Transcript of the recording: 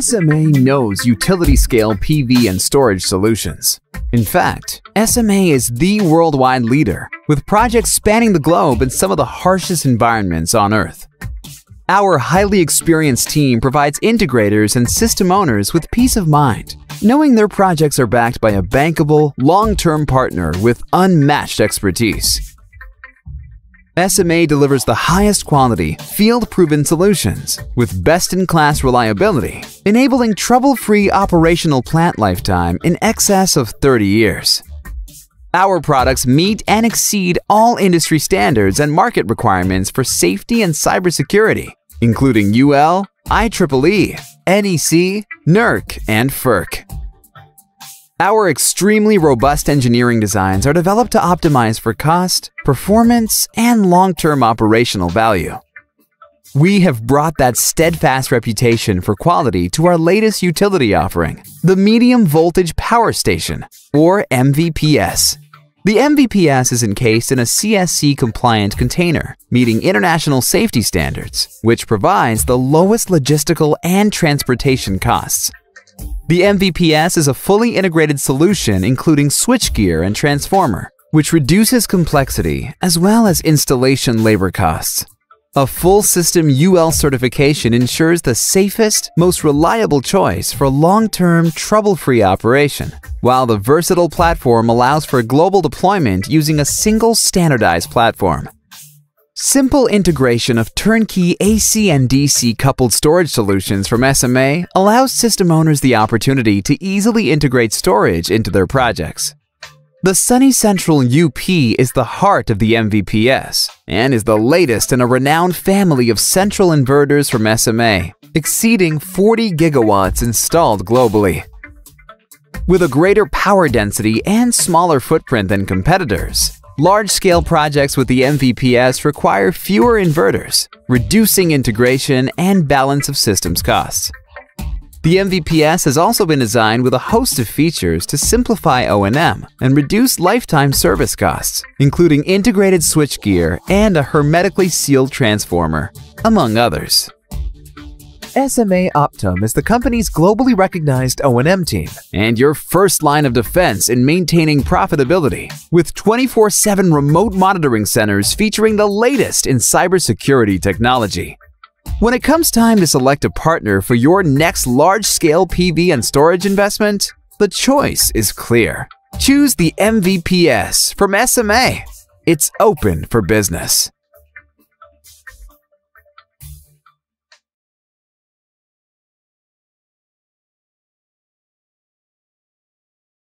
SMA knows utility-scale PV and storage solutions. In fact, SMA is the worldwide leader, with projects spanning the globe in some of the harshest environments on Earth. Our highly experienced team provides integrators and system owners with peace of mind, knowing their projects are backed by a bankable, long-term partner with unmatched expertise. SMA delivers the highest quality, field-proven solutions with best-in-class reliability, enabling trouble-free operational plant lifetime in excess of 30 years. Our products meet and exceed all industry standards and market requirements for safety and cybersecurity, including UL, IEEE, NEC, NERC, and FERC. Our extremely robust engineering designs are developed to optimize for cost, performance, and long-term operational value. We have brought that steadfast reputation for quality to our latest utility offering, the Medium Voltage Power Station, or MVPS. The MVPS is encased in a CSC-compliant container, meeting international safety standards, which provides the lowest logistical and transportation costs. The MVPS is a fully integrated solution including switchgear and transformer, which reduces complexity as well as installation labor costs. A full system UL certification ensures the safest, most reliable choice for long-term, trouble-free operation, while the versatile platform allows for global deployment using a single standardized platform. Simple integration of turnkey AC and DC coupled storage solutions from SMA allows system owners the opportunity to easily integrate storage into their projects. The Sunny Central UP is the heart of the MVPS and is the latest in a renowned family of central inverters from SMA, exceeding 40 gigawatts installed globally. With a greater power density and smaller footprint than competitors, Large-scale projects with the MVPS require fewer inverters, reducing integration and balance of systems costs. The MVPS has also been designed with a host of features to simplify O&M and reduce lifetime service costs, including integrated switchgear and a hermetically sealed transformer, among others. SMA Optum is the company's globally recognized O&M team and your first line of defense in maintaining profitability with 24-7 remote monitoring centers featuring the latest in cybersecurity technology. When it comes time to select a partner for your next large-scale PV and storage investment, the choice is clear. Choose the MVPS from SMA. It's open for business.